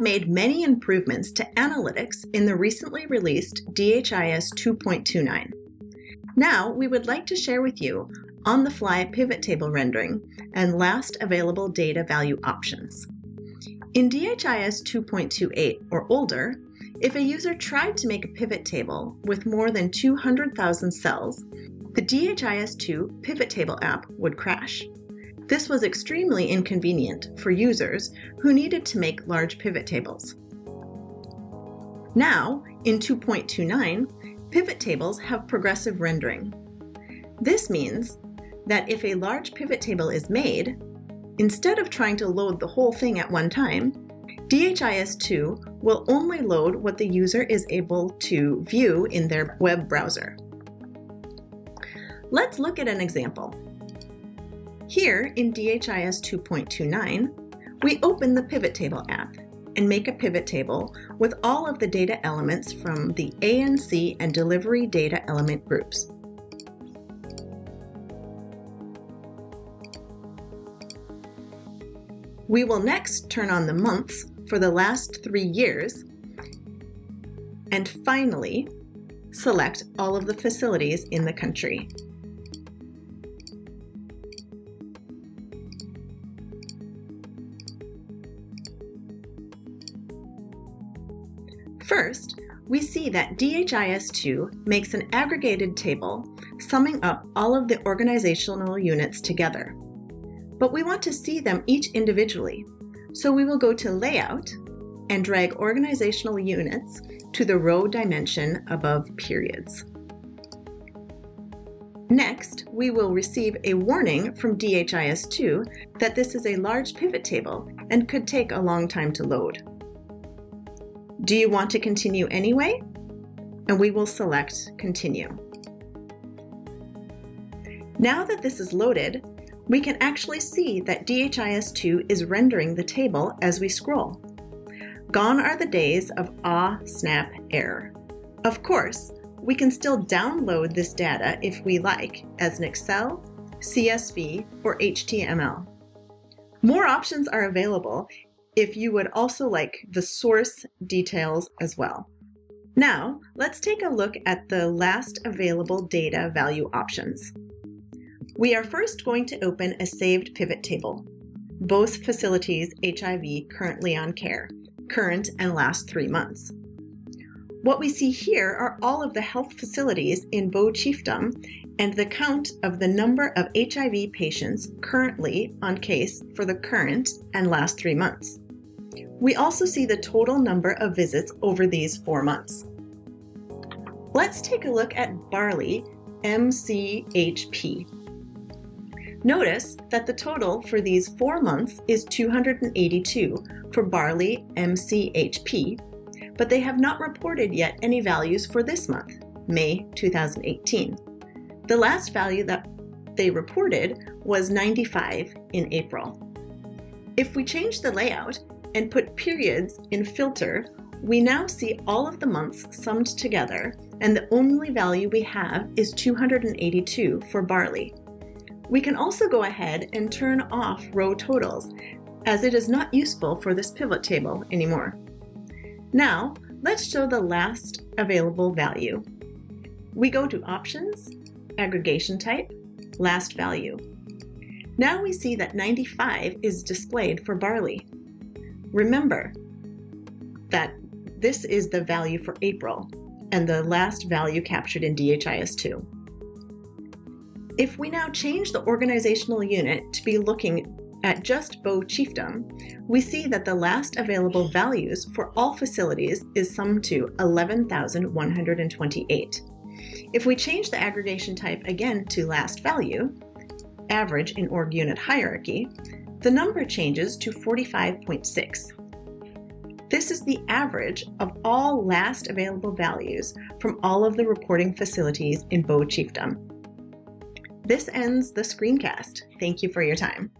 made many improvements to analytics in the recently released DHIS 2.29. Now, we would like to share with you on-the-fly pivot table rendering and last available data value options. In DHIS 2.28 or older, if a user tried to make a pivot table with more than 200,000 cells, the DHIS2 pivot table app would crash. This was extremely inconvenient for users who needed to make large pivot tables. Now, in 2.29, pivot tables have progressive rendering. This means that if a large pivot table is made, instead of trying to load the whole thing at one time, DHIS2 will only load what the user is able to view in their web browser. Let's look at an example. Here in DHIS 2.29, we open the Pivot Table app and make a pivot table with all of the data elements from the ANC and delivery data element groups. We will next turn on the months for the last three years and finally select all of the facilities in the country. First, we see that DHIS2 makes an aggregated table summing up all of the organizational units together. But we want to see them each individually, so we will go to Layout and drag organizational units to the row dimension above periods. Next, we will receive a warning from DHIS2 that this is a large pivot table and could take a long time to load. Do you want to continue anyway? And we will select Continue. Now that this is loaded, we can actually see that DHIS2 is rendering the table as we scroll. Gone are the days of ah, snap, error. Of course, we can still download this data if we like as an Excel, CSV, or HTML. More options are available if you would also like the source details as well. Now, let's take a look at the last available data value options. We are first going to open a saved pivot table, both facilities HIV currently on care, current and last three months. What we see here are all of the health facilities in Bow Chiefdom and the count of the number of HIV patients currently on case for the current and last three months. We also see the total number of visits over these four months. Let's take a look at barley MCHP. Notice that the total for these four months is 282 for barley MCHP, but they have not reported yet any values for this month, May 2018. The last value that they reported was 95 in April. If we change the layout and put periods in filter, we now see all of the months summed together, and the only value we have is 282 for barley. We can also go ahead and turn off row totals, as it is not useful for this pivot table anymore. Now, let's show the last available value. We go to Options, Aggregation Type, Last Value. Now we see that 95 is displayed for barley. Remember that this is the value for April and the last value captured in DHIS2. If we now change the organizational unit to be looking at just Bow Chiefdom, we see that the last available values for all facilities is summed to 11,128. If we change the aggregation type again to last value, average in org unit hierarchy, the number changes to 45.6. This is the average of all last available values from all of the reporting facilities in Bow Chiefdom. This ends the screencast. Thank you for your time.